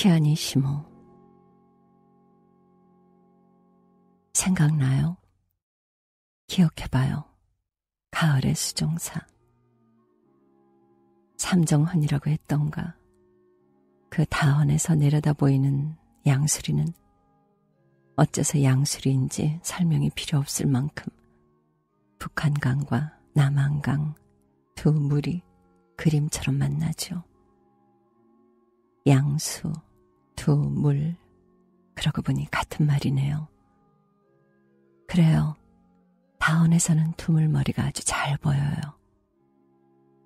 피아니시모 생각나요? 기억해봐요. 가을의 수종사. 삼정헌이라고 했던가. 그 다원에서 내려다 보이는 양수리는 어째서 양수리인지 설명이 필요 없을 만큼 북한강과 남한강 두 물이 그림처럼 만나죠. 양수, 두 물, 그러고 보니 같은 말이네요. 그래요. 다원에서는 두물머리가 아주 잘 보여요.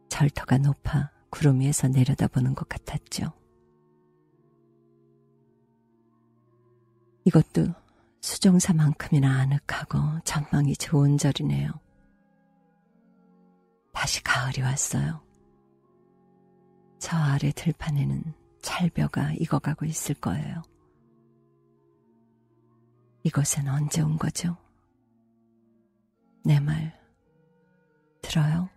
절터가 높아 구름 위에서 내려다보는 것 같았죠. 이것도 수종사만큼이나 아늑하고 전망이 좋은 절이네요. 다시 가을이 왔어요. 저 아래 들판에는 찰벼가 익어가고 있을 거예요. 이곳엔 언제 온 거죠? 내 말 들어요?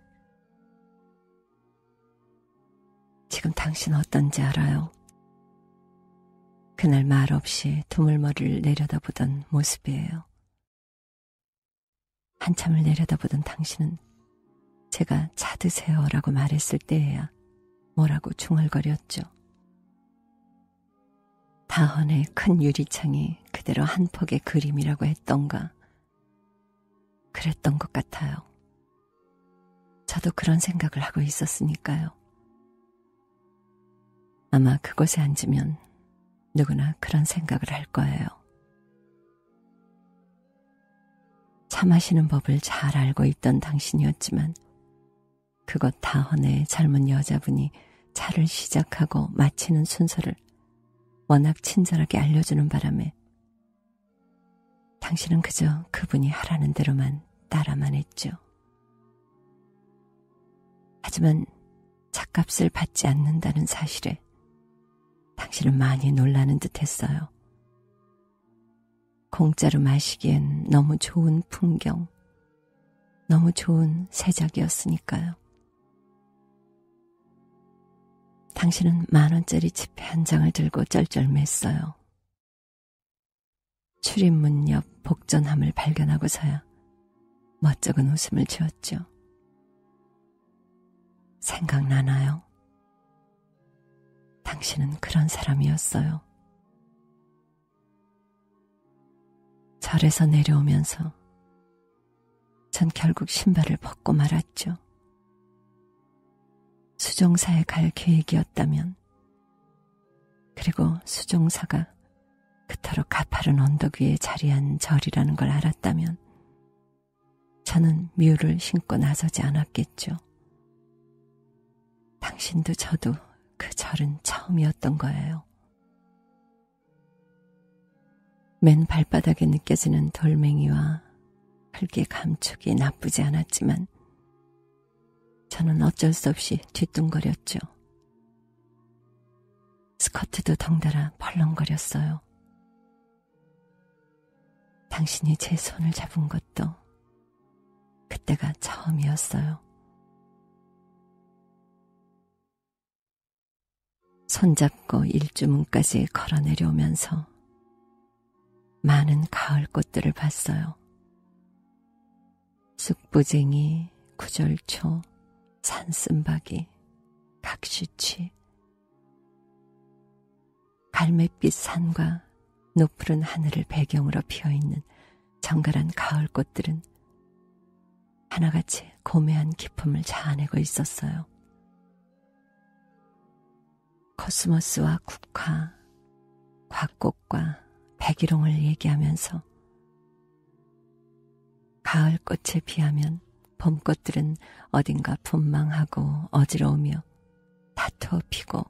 지금 당신 어떤지 알아요? 그날 말 없이 두물머리를 내려다보던 모습이에요. 한참을 내려다보던 당신은 제가 차 드세요라고 말했을 때에야 뭐라고 중얼거렸죠. 다헌의 큰 유리창이 그대로 한 폭의 그림이라고 했던가. 그랬던 것 같아요. 저도 그런 생각을 하고 있었으니까요. 아마 그곳에 앉으면 누구나 그런 생각을 할 거예요. 차 마시는 법을 잘 알고 있던 당신이었지만 그것 다헌의 젊은 여자분이 차를 시작하고 마치는 순서를 워낙 친절하게 알려주는 바람에 당신은 그저 그분이 하라는 대로만 따라만 했죠. 하지만 차값을 받지 않는다는 사실에 당신은 많이 놀라는 듯 했어요. 공짜로 마시기엔 너무 좋은 풍경, 너무 좋은 새작이었으니까요. 당신은 만 원짜리 지폐 한 장을 들고 쩔쩔맸어요. 출입문 옆 복전함을 발견하고서야 멋쩍은 웃음을 지었죠. 생각나나요? 당신은 그런 사람이었어요. 절에서 내려오면서 전 결국 신발을 벗고 말았죠. 수종사에 갈 계획이었다면, 그리고 수종사가 그토록 가파른 언덕 위에 자리한 절이라는 걸 알았다면, 저는 뮤를 신고 나서지 않았겠죠. 당신도 저도 그 절은 처음이었던 거예요. 맨 발바닥에 느껴지는 돌멩이와 흙의 감촉이 나쁘지 않았지만 저는 어쩔 수 없이 뒤뚱거렸죠. 스커트도 덩달아 벌렁거렸어요. 당신이 제 손을 잡은 것도 그때가 처음이었어요. 손잡고 일주문까지 걸어 내려오면서 많은 가을 꽃들을 봤어요. 쑥부쟁이, 구절초, 산쓴박이, 각시치, 갈매빛 산과 노푸른 하늘을 배경으로 피어있는 정갈한 가을 꽃들은 하나같이 고매한 기품을 자아내고 있었어요. 코스모스와 국화, 곽꽃과 백일홍을 얘기하면서 가을 꽃에 비하면 봄꽃들은 어딘가 분망하고 어지러우며 다투어 피고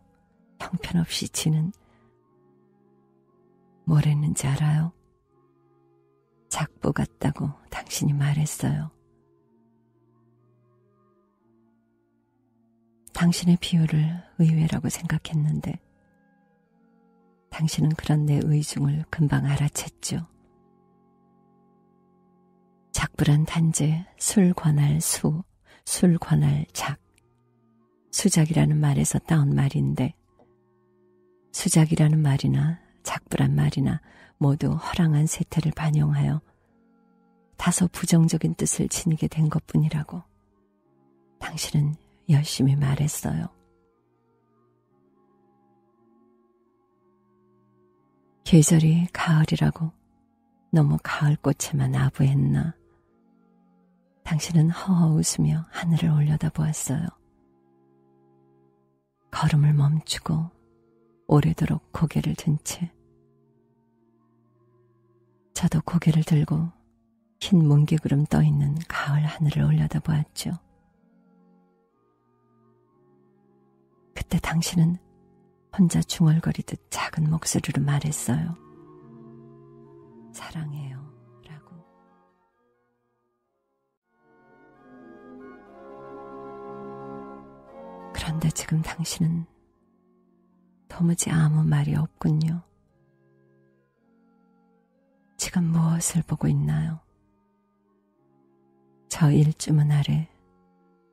형편없이 지는 뭘 했는지 알아요? 작보 같다고 당신이 말했어요. 당신의 비유를 의외라고 생각했는데 당신은 그런 내 의중을 금방 알아챘죠. 작불한 단제, 술 관할 수, 술 관할 작. 수작이라는 말에서 따온 말인데 수작이라는 말이나 작불한 말이나 모두 허랑한 세태를 반영하여 다소 부정적인 뜻을 지니게 된 것 뿐이라고 당신은 열심히 말했어요. 계절이 가을이라고 너무 가을꽃에만 아부했나. 당신은 허허 웃으며 하늘을 올려다 보았어요. 걸음을 멈추고 오래도록 고개를 든 채 저도 고개를 들고 흰 뭉게구름 떠있는 가을 하늘을 올려다 보았죠. 그때 당신은 혼자 중얼거리듯 작은 목소리로 말했어요. 사랑해요. 라고. 그런데 지금 당신은 도무지 아무 말이 없군요. 지금 무엇을 보고 있나요? 저 일주문 아래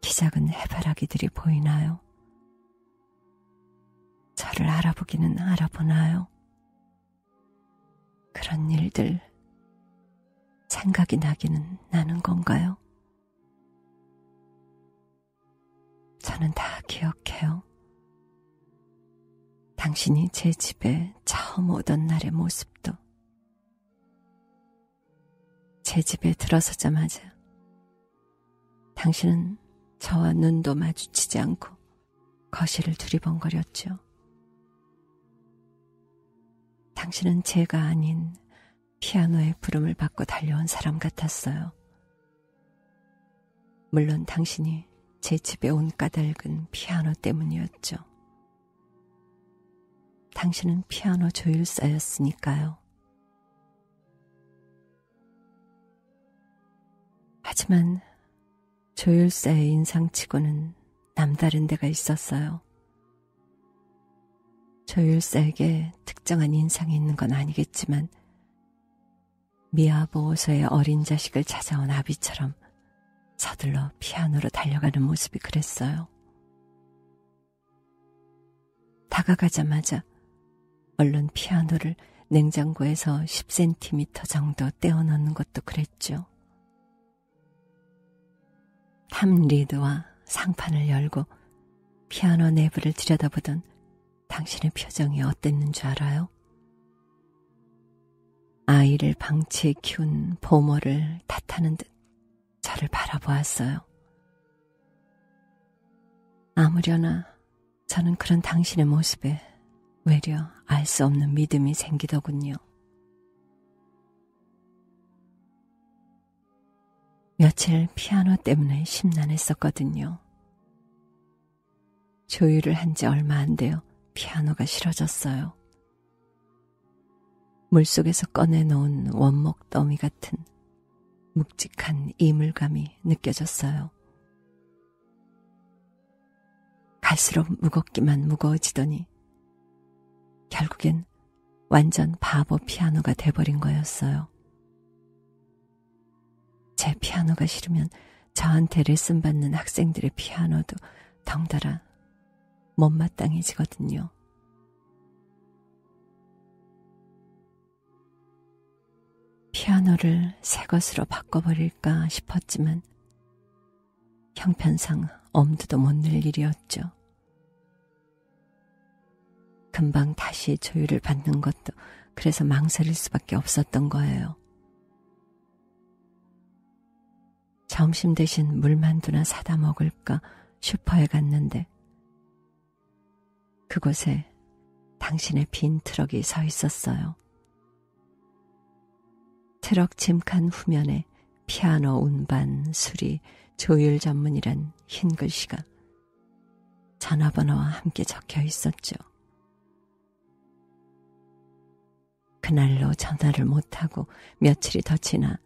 기작은 해바라기들이 보이나요? 저를 알아보기는 알아보나요? 그런 일들 생각이 나기는 나는 건가요? 저는 다 기억해요. 당신이 제 집에 처음 오던 날의 모습도 제 집에 들어서자마자 당신은 저와 눈도 마주치지 않고 거실을 두리번거렸죠. 당신은 제가 아닌 피아노의 부름을 받고 달려온 사람 같았어요. 물론 당신이 제 집에 온 까닭은 피아노 때문이었죠. 당신은 피아노 조율사였으니까요. 하지만 조율사의 인상치고는 남다른 데가 있었어요. 조율사에게 특정한 인상이 있는 건 아니겠지만 미아 보호소의 어린 자식을 찾아온 아비처럼 서둘러 피아노로 달려가는 모습이 그랬어요. 다가가자마자 얼른 피아노를 냉장고에서 10cm 정도 떼어넣는 것도 그랬죠. 탐 리드와 상판을 열고 피아노 내부를 들여다보던 당신의 표정이 어땠는 줄 알아요? 아이를 방치해 키운 보모를 탓하는 듯 저를 바라보았어요. 아무려나 저는 그런 당신의 모습에 외려 알 수 없는 믿음이 생기더군요. 며칠 피아노 때문에 심란했었거든요. 조율을 한 지 얼마 안 되어 피아노가 싫어졌어요. 물속에서 꺼내놓은 원목 더미 같은 묵직한 이물감이 느껴졌어요. 갈수록 무겁기만 무거워지더니 결국엔 완전 바보 피아노가 돼버린 거였어요. 제 피아노가 싫으면 저한테 레슨 받는 학생들의 피아노도 덩달아 못마땅해지거든요. 피아노를 새 것으로 바꿔버릴까 싶었지만 형편상 엄두도 못 낼 일이었죠. 금방 다시 조율을 받는 것도 그래서 망설일 수밖에 없었던 거예요. 점심 대신 물만두나 사다 먹을까 슈퍼에 갔는데 그곳에 당신의 빈 트럭이 서 있었어요. 트럭 짐칸 후면에 피아노 운반, 수리, 조율 전문이란 흰 글씨가 전화번호와 함께 적혀 있었죠. 그날로 전화를 못하고 며칠이 더 지나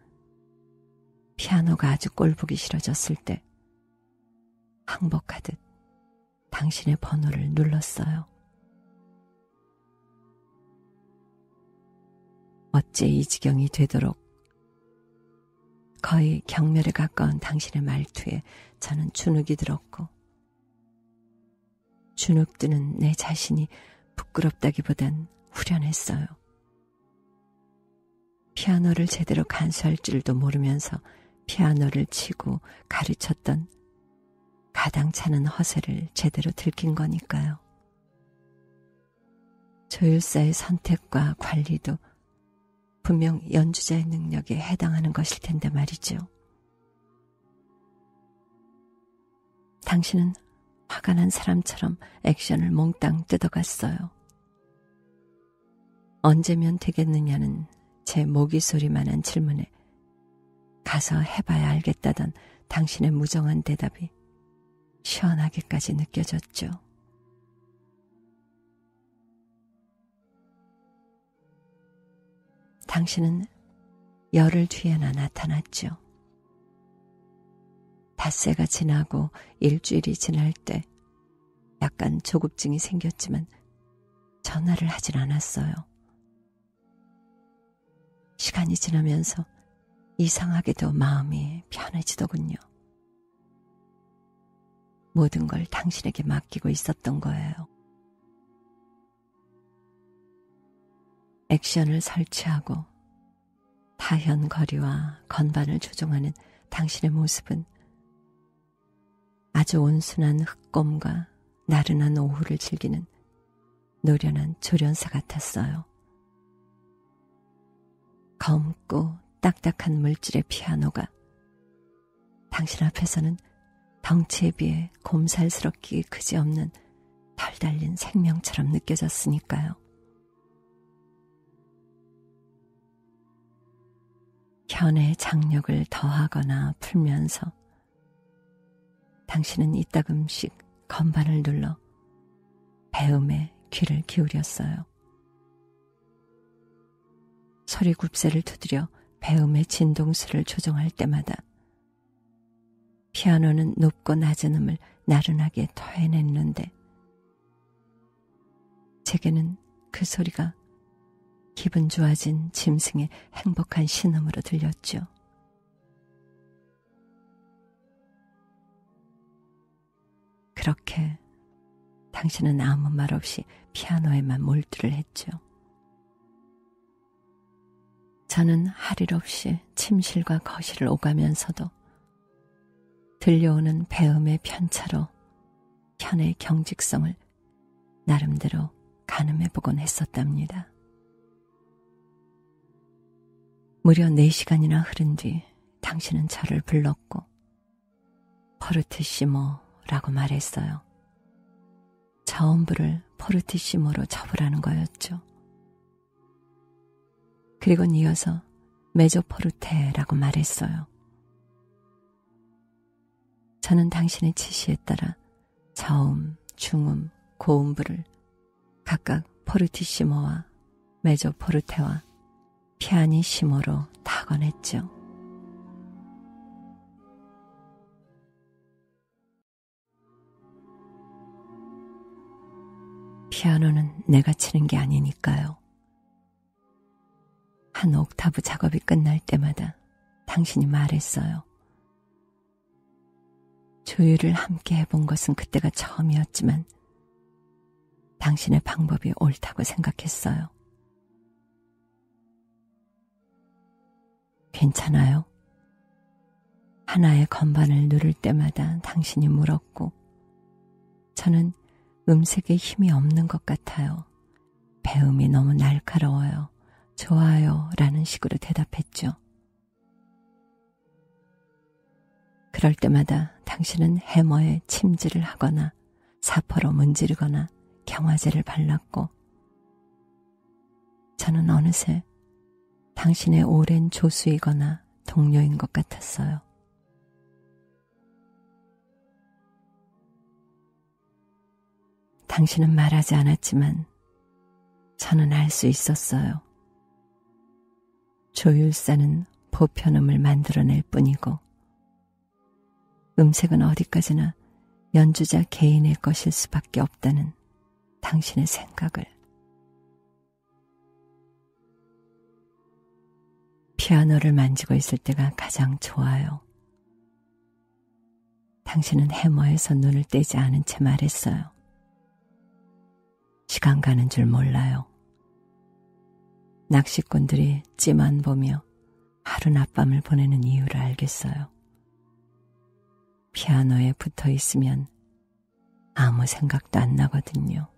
피아노가 아주 꼴보기 싫어졌을 때 항복하듯 당신의 번호를 눌렀어요. 어째 이 지경이 되도록 거의 경멸에 가까운 당신의 말투에 저는 주눅이 들었고 주눅 드는 내 자신이 부끄럽다기보단 후련했어요. 피아노를 제대로 간수할 줄도 모르면서 피아노를 치고 가르쳤던 가당차는 허세를 제대로 들킨 거니까요. 조율사의 선택과 관리도 분명 연주자의 능력에 해당하는 것일 텐데 말이죠. 당신은 화가 난 사람처럼 액션을 몽땅 뜯어갔어요. 언제면 되겠느냐는 제 모기 소리만한 질문에 가서 해봐야 알겠다던 당신의 무정한 대답이 시원하게까지 느껴졌죠. 당신은 열흘 뒤에나 나타났죠. 닷새가 지나고 일주일이 지날 때 약간 조급증이 생겼지만 전화를 하진 않았어요. 시간이 지나면서 이상하게도 마음이 편해지더군요. 모든 걸 당신에게 맡기고 있었던 거예요. 액션을 설치하고 타현 거리와 건반을 조종하는 당신의 모습은 아주 온순한 흑곰과 나른한 오후를 즐기는 노련한 조련사 같았어요. 검고 딱딱한 물질의 피아노가 당신 앞에서는 덩치에 비해 곰살스럽기 그지없는 덜 달린 생명처럼 느껴졌으니까요. 현의 장력을 더하거나 풀면서 당신은 이따금씩 건반을 눌러 배움에 귀를 기울였어요. 소리 굽새를 두드려 배움의 진동수를 조정할 때마다 피아노는 높고 낮은 음을 나른하게 토해냈는데 제게는 그 소리가 기분 좋아진 짐승의 행복한 신음으로 들렸죠. 그렇게 당신은 아무 말 없이 피아노에만 몰두를 했죠. 저는 할 일 없이 침실과 거실을 오가면서도 들려오는 배음의 편차로 편의 경직성을 나름대로 가늠해 보곤 했었답니다. 무려 4시간이나 흐른 뒤 당신은 저를 불렀고 포르티시모라고 말했어요. 저음부를 포르티시모로 접으라는 거였죠. 그리고 이어서 메조포르테라고 말했어요. 저는 당신의 지시에 따라 저음, 중음, 고음부를 각각 포르티시모와 메조포르테와 피아니시모로 타건했죠. 피아노는 내가 치는 게 아니니까요. 한 옥타브 작업이 끝날 때마다 당신이 말했어요. 조율을 함께 해본 것은 그때가 처음이었지만 당신의 방법이 옳다고 생각했어요. 괜찮아요? 하나의 건반을 누를 때마다 당신이 물었고, 저는 음색에 힘이 없는 것 같아요. 배움이 너무 날카로워요. 좋아요. 라는 식으로 대답했죠. 그럴 때마다 당신은 해머에 침질을 하거나 사포로 문지르거나 경화제를 발랐고, 저는 어느새 당신의 오랜 조수이거나 동료인 것 같았어요. 당신은 말하지 않았지만 저는 알 수 있었어요. 조율사는 보편음을 만들어낼 뿐이고 음색은 어디까지나 연주자 개인의 것일 수밖에 없다는 당신의 생각을 피아노를 만지고 있을 때가 가장 좋아요. 당신은 해머에서 눈을 떼지 않은 채 말했어요. 시간 가는 줄 몰라요. 낚시꾼들이 찌만 보며 하루 낮밤을 보내는 이유를 알겠어요. 피아노에 붙어 있으면 아무 생각도 안 나거든요.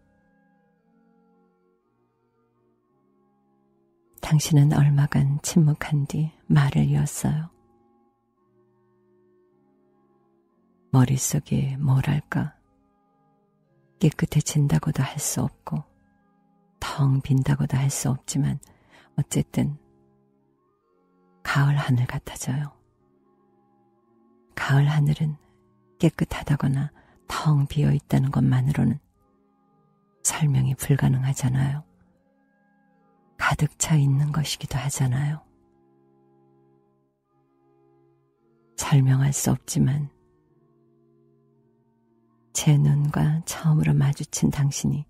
당신은 얼마간 침묵한 뒤 말을 이었어요. 머릿속이 뭐랄까 깨끗해진다고도 할 수 없고 텅 빈다고도 할 수 없지만 어쨌든 가을 하늘 같아져요. 가을 하늘은 깨끗하다거나 텅 비어 있다는 것만으로는 설명이 불가능하잖아요. 가득 차 있는 것이기도 하잖아요. 설명할 수 없지만 제 눈과 처음으로 마주친 당신이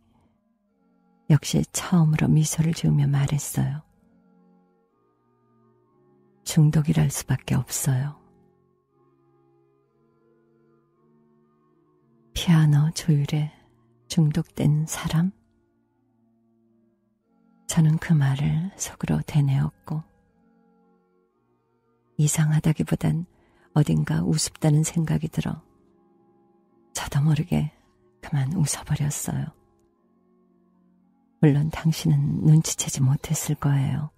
역시 처음으로 미소를 지으며 말했어요. 중독이랄 수밖에 없어요. 피아노 조율에 중독된 사람? 저는 그 말을 속으로 되뇌었고, 이상하다기보단 어딘가 우습다는 생각이 들어 저도 모르게 그만 웃어버렸어요. 물론 당신은 눈치채지 못했을 거예요.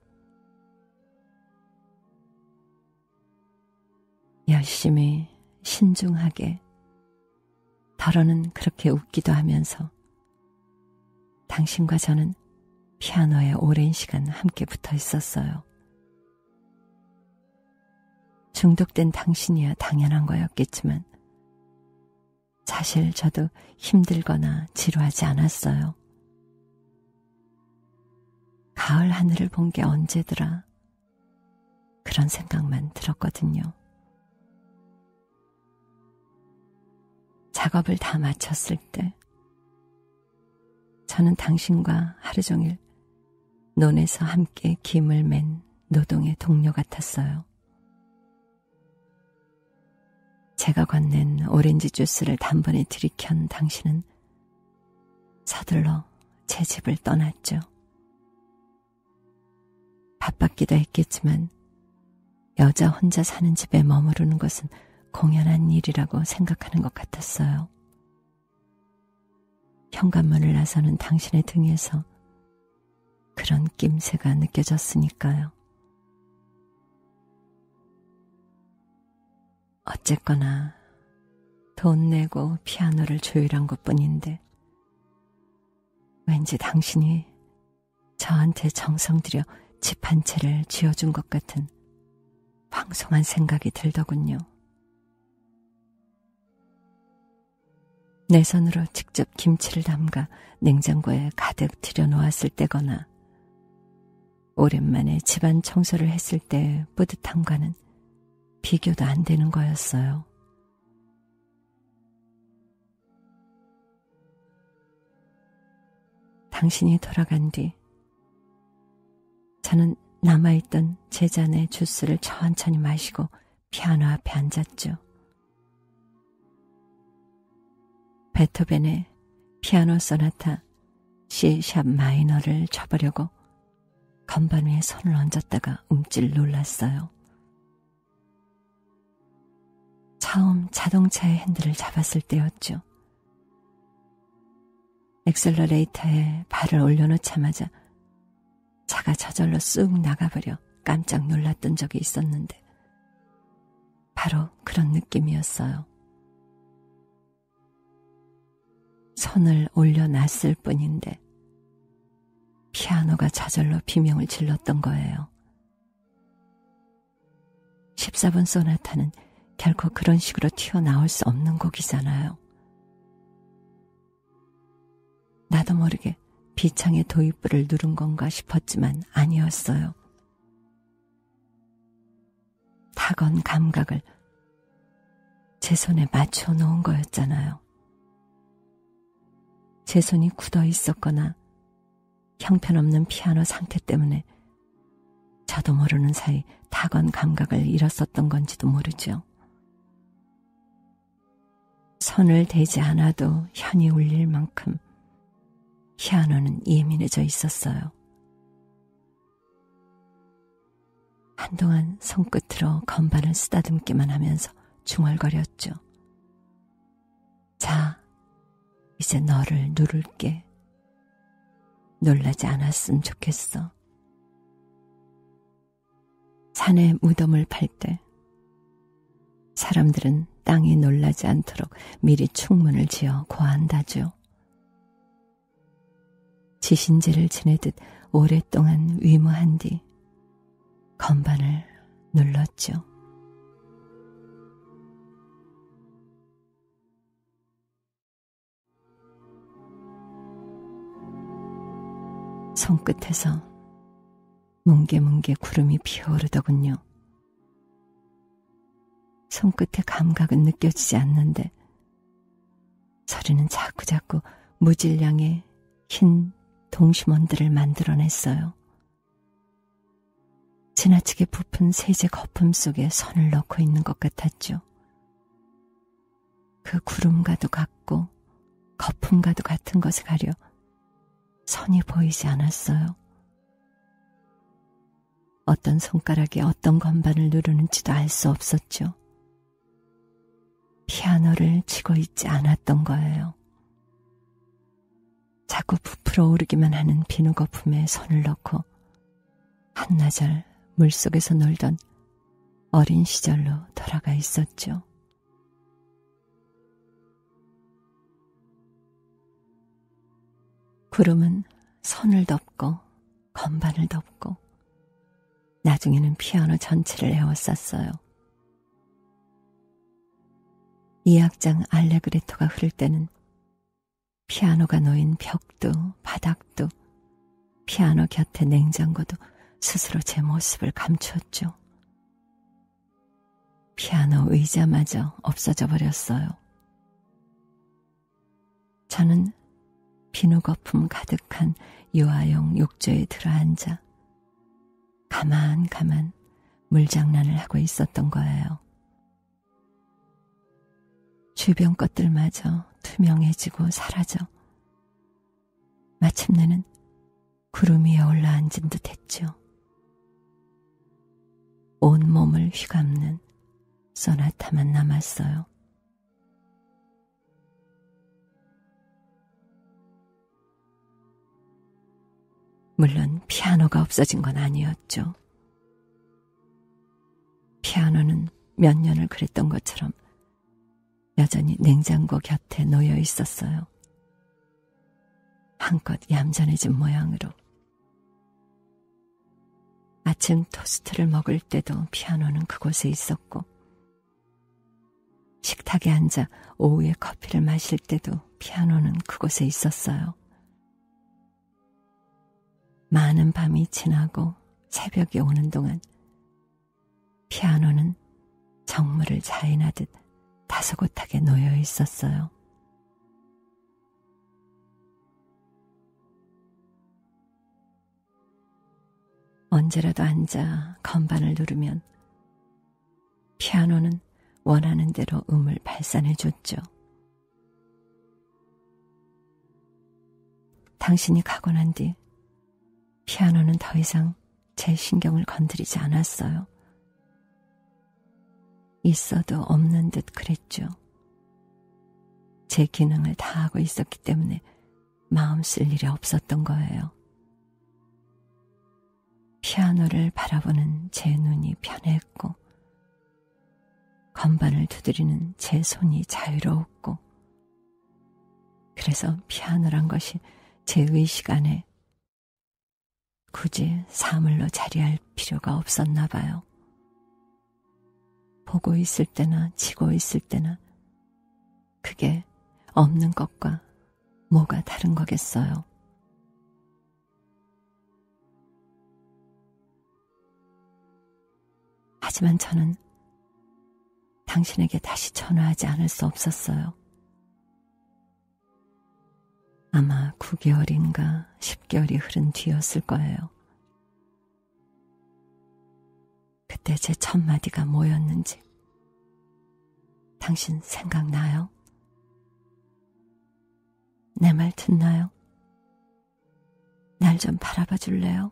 열심히 신중하게 더러는 그렇게 웃기도 하면서 당신과 저는 피아노에 오랜 시간 함께 붙어 있었어요. 중독된 당신이야 당연한 거였겠지만 사실 저도 힘들거나 지루하지 않았어요. 가을 하늘을 본 게 언제더라. 그런 생각만 들었거든요. 작업을 다 마쳤을 때 저는 당신과 하루 종일 논에서 함께 김을 맨 노동의 동료 같았어요. 제가 건넨 오렌지 주스를 단번에 들이켠 당신은 서둘러 제 집을 떠났죠. 바빴기도 했겠지만 여자 혼자 사는 집에 머무르는 것은 공연한 일이라고 생각하는 것 같았어요. 현관문을 나서는 당신의 등에서 그런 낌새가 느껴졌으니까요. 어쨌거나 돈 내고 피아노를 조율한 것 뿐인데 왠지 당신이 저한테 정성 들여 집 한 채를 지어준 것 같은 방송한 생각이 들더군요. 내 손으로 직접 김치를 담가 냉장고에 가득 들여놓았을 때거나 오랜만에 집안 청소를 했을 때 뿌듯함과는 비교도 안 되는 거였어요. 당신이 돌아간 뒤 저는 남아있던 제 잔의 주스를 천천히 마시고 피아노 앞에 앉았죠. 베토벤의 피아노 소나타 C샵 마이너를 쳐보려고 건반 위에 손을 얹었다가 움찔 놀랐어요. 처음 자동차의 핸들을 잡았을 때였죠. 엑셀러레이터에 발을 올려놓자마자 차가 저절로 쑥 나가버려 깜짝 놀랐던 적이 있었는데 바로 그런 느낌이었어요. 손을 올려놨을 뿐인데 피아노가 저절로 비명을 질렀던 거예요. 14번 소나타는 결코 그런 식으로 튀어나올 수 없는 곡이잖아요. 나도 모르게 비창의 도입부를 누른 건가 싶었지만 아니었어요. 타건 감각을 제 손에 맞춰 놓은 거였잖아요. 제 손이 굳어 있었거나 형편없는 피아노 상태 때문에 저도 모르는 사이 타건 감각을 잃었었던 건지도 모르죠. 손을 대지 않아도 현이 울릴 만큼 피아노는 예민해져 있었어요. 한동안 손끝으로 건반을 쓰다듬기만 하면서 중얼거렸죠. 자, 이제 너를 누를게. 놀라지 않았으면 좋겠어. 산에 무덤을 팔 때 사람들은 땅이 놀라지 않도록 미리 충문을 지어 고한다죠. 지신제를 지내듯 오랫동안 위무한 뒤 건반을 눌렀죠. 손끝에서 뭉게뭉게 구름이 피어오르더군요. 손끝의 감각은 느껴지지 않는데 소리는 자꾸자꾸 무질량의 흰 동심원들을 만들어냈어요. 지나치게 부푼 세제 거품 속에 손을 넣고 있는 것 같았죠. 그 구름과도 같고 거품과도 같은 것을 가려 선이 보이지 않았어요. 어떤 손가락이 어떤 건반을 누르는지도 알 수 없었죠. 피아노를 치고 있지 않았던 거예요. 자꾸 부풀어 오르기만 하는 비누 거품에 손을 넣고 한나절 물속에서 놀던 어린 시절로 돌아가 있었죠. 구름은 손을 덮고 건반을 덮고 나중에는 피아노 전체를 에워쌌어요. 이 악장 알레그레토가 흐를 때는 피아노가 놓인 벽도 바닥도 피아노 곁에 냉장고도 스스로 제 모습을 감추었죠. 피아노 의자마저 없어져 버렸어요. 저는 비누 거품 가득한 유아용 욕조에 들어앉아 가만 가만 물장난을 하고 있었던 거예요. 주변 것들마저 투명해지고 사라져 마침내는 구름 위에 올라앉은 듯 했죠. 온 몸을 휘감는 소나타만 남았어요. 물론 피아노가 없어진 건 아니었죠. 피아노는 몇 년을 그랬던 것처럼 여전히 냉장고 곁에 놓여 있었어요. 한껏 얌전해진 모양으로. 아침 토스트를 먹을 때도 피아노는 그곳에 있었고, 식탁에 앉아 오후에 커피를 마실 때도 피아노는 그곳에 있었어요. 많은 밤이 지나고 새벽이 오는 동안 피아노는 정물을 자인하듯 다소곳하게 놓여 있었어요. 언제라도 앉아 건반을 누르면 피아노는 원하는 대로 음을 발산해 줬죠. 당신이 가고 난 뒤 피아노는 더 이상 제 신경을 건드리지 않았어요. 있어도 없는 듯 그랬죠. 제 기능을 다 하고 있었기 때문에 마음 쓸 일이 없었던 거예요. 피아노를 바라보는 제 눈이 편했고, 건반을 두드리는 제 손이 자유로웠고, 그래서 피아노란 것이 제 의식 안에 굳이 사물로 자리할 필요가 없었나 봐요. 보고 있을 때나 치고 있을 때나 그게 없는 것과 뭐가 다른 거겠어요. 하지만 저는 당신에게 다시 전화하지 않을 수 없었어요. 아마 9개월인가 10개월이 흐른 뒤였을 거예요. 그때 제 첫마디가 뭐였는지 당신 생각나요? 내 말 듣나요? 날 좀 바라봐 줄래요?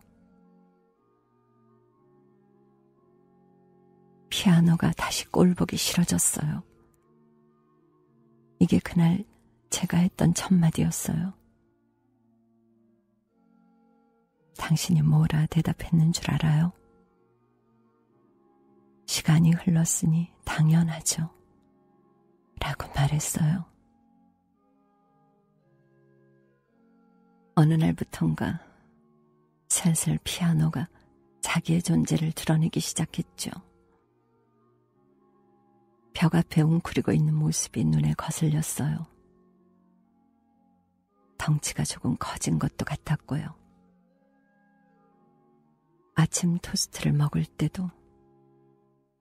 피아노가 다시 꼴보기 싫어졌어요. 이게 그날 제가 했던 첫마디였어요. 당신이 뭐라 대답했는 줄 알아요? 시간이 흘렀으니 당연하죠. 라고 말했어요. 어느 날부턴가 슬슬 피아노가 자기의 존재를 드러내기 시작했죠. 벽 앞에 웅크리고 있는 모습이 눈에 거슬렸어요. 덩치가 조금 커진 것도 같았고요. 아침 토스트를 먹을 때도,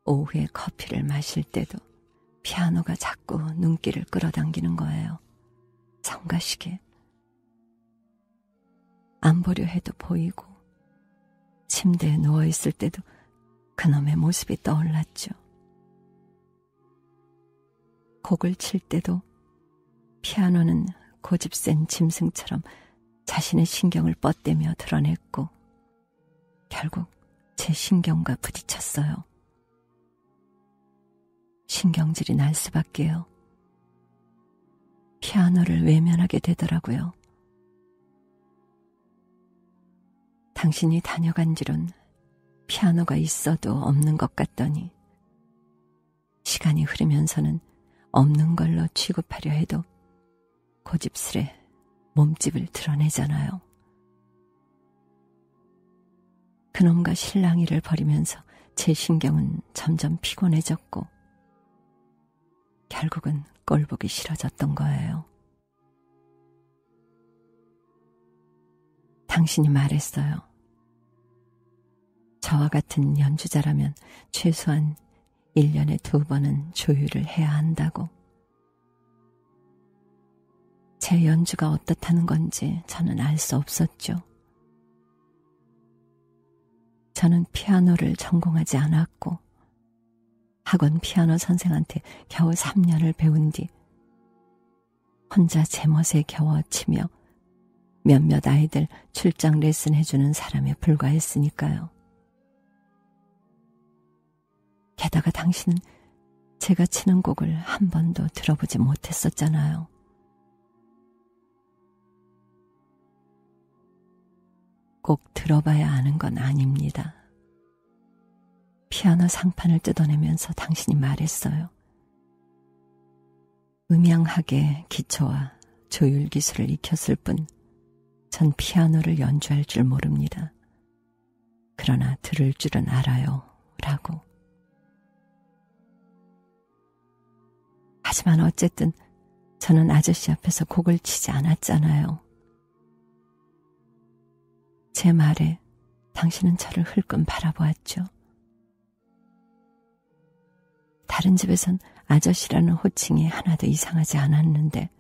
오후에 커피를 마실 때도 피아노가 자꾸 눈길을 끌어당기는 거예요. 성가시게. 안 보려 해도 보이고, 침대에 누워있을 때도 그놈의 모습이 떠올랐죠. 곡을 칠 때도 피아노는 고집센 짐승처럼 자신의 신경을 뻗대며 드러냈고, 결국 제 신경과 부딪혔어요. 신경질이 날 수밖에요. 피아노를 외면하게 되더라고요. 당신이 다녀간 지론 피아노가 있어도 없는 것 같더니 시간이 흐르면서는 없는 걸로 취급하려 해도 고집스레 몸집을 드러내잖아요. 그놈과 실랑이를 벌이면서 제 신경은 점점 피곤해졌고 결국은 꼴보기 싫어졌던 거예요. 당신이 말했어요. 저와 같은 연주자라면 최소한 1년에 두 번은 조율을 해야 한다고. 제 연주가 어떻다는 건지 저는 알 수 없었죠. 저는 피아노를 전공하지 않았고, 학원 피아노 선생한테 겨우 3년을 배운 뒤, 혼자 제멋에 겨워 치며 몇몇 아이들 출장 레슨 해주는 사람에 불과했으니까요. 게다가 당신은 제가 치는 곡을 한 번도 들어보지 못했었잖아요. 꼭 들어봐야 아는 건 아닙니다. 피아노 상판을 뜯어내면서 당신이 말했어요. 음향학의 기초와 조율 기술을 익혔을 뿐, 전 피아노를 연주할 줄 모릅니다. 그러나 들을 줄은 알아요. 라고. 하지만 어쨌든 저는 아저씨 앞에서 곡을 치지 않았잖아요. 제 말에 당신은 저를 흘끔 바라보았죠. 다른 집에선 아저씨라는 호칭이 하나도 이상하지 않았는데,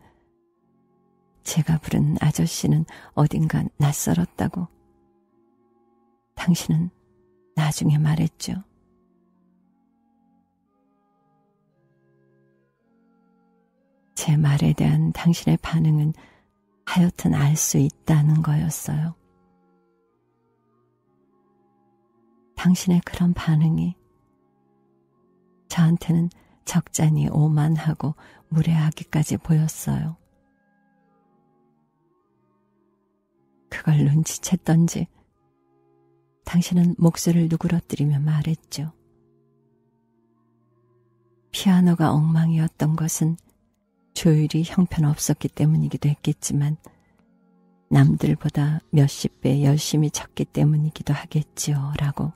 제가 부른 아저씨는 어딘가 낯설었다고. 당신은 나중에 말했죠. 제 말에 대한 당신의 반응은 하여튼 알 수 있다는 거였어요. 당신의 그런 반응이 저한테는 적잖이 오만하고 무례하기까지 보였어요. 그걸 눈치챘던지 당신은 목소리를 누그러뜨리며 말했죠. 피아노가 엉망이었던 것은 조율이 형편없었기 때문이기도 했겠지만 남들보다 몇십 배 열심히 쳤기 때문이기도 하겠지요. 라고